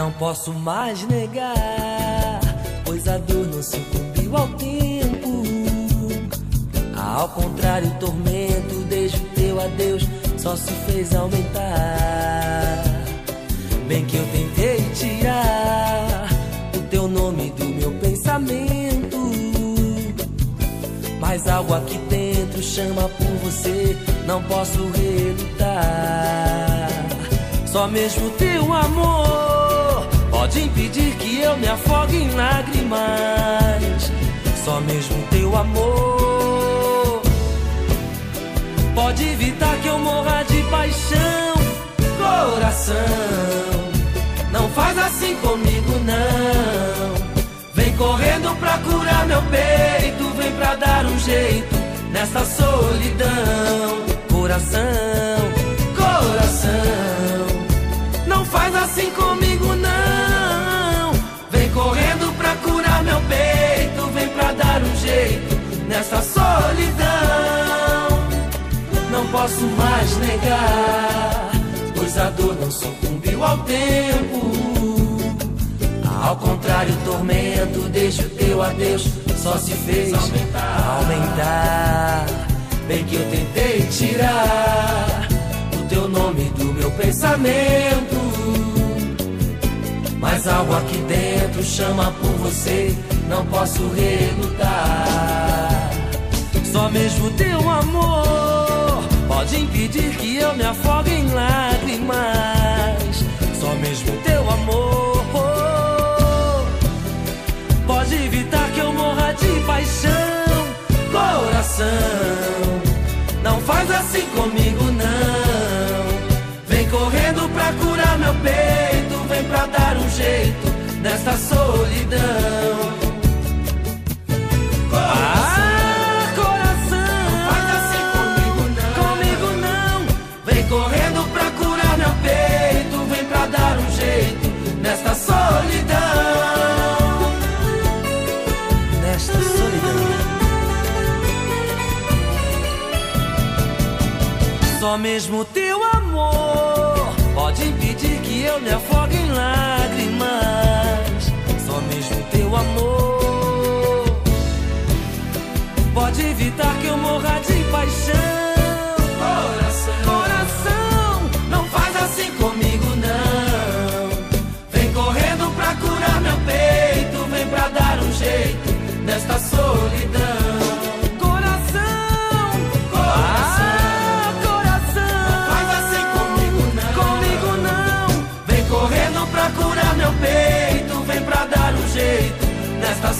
Não posso mais negar, pois a dor não sucumbiu ao tempo. Ao contrário, o tormento, desde o teu adeus, só se fez aumentar. Bem que eu tentei tirar o teu nome do meu pensamento. Mas algo aqui dentro chama por você, não posso relutar. Só mesmo teu amor pode impedir que eu me afogue em lágrimas. Só mesmo teu amor pode evitar que eu morra de paixão. Coração, não faz assim comigo, não. Vem correndo pra curar meu peito, vem pra dar um jeito nessa solidão. Coração, coração, não faz assim comigo, posso mais negar, pois a dor não sucumbiu ao tempo. Ao contrário, o tormento, desde o teu adeus, só se fez aumentar. aumentar. Bem que eu tentei tirar o teu nome do meu pensamento. Mas algo aqui dentro chama por você, não posso relutar. Só mesmo teu amor pode impedir que eu me afogue em lágrimas. Só mesmo teu amor pode evitar que eu morra de paixão. Coração, não faz assim comigo, não. Vem correndo pra curar meu peito, vem pra dar um jeito nessa solidão. Só mesmo teu amor pode impedir que eu me afogue em lágrimas. Só mesmo teu amor pode evitar que eu morra de paixão. Coração, coração, não faz assim comigo não. Vem correndo pra curar meu peito, vem pra dar um jeito correndo pra curar meu peito, vem pra dar um jeito nesta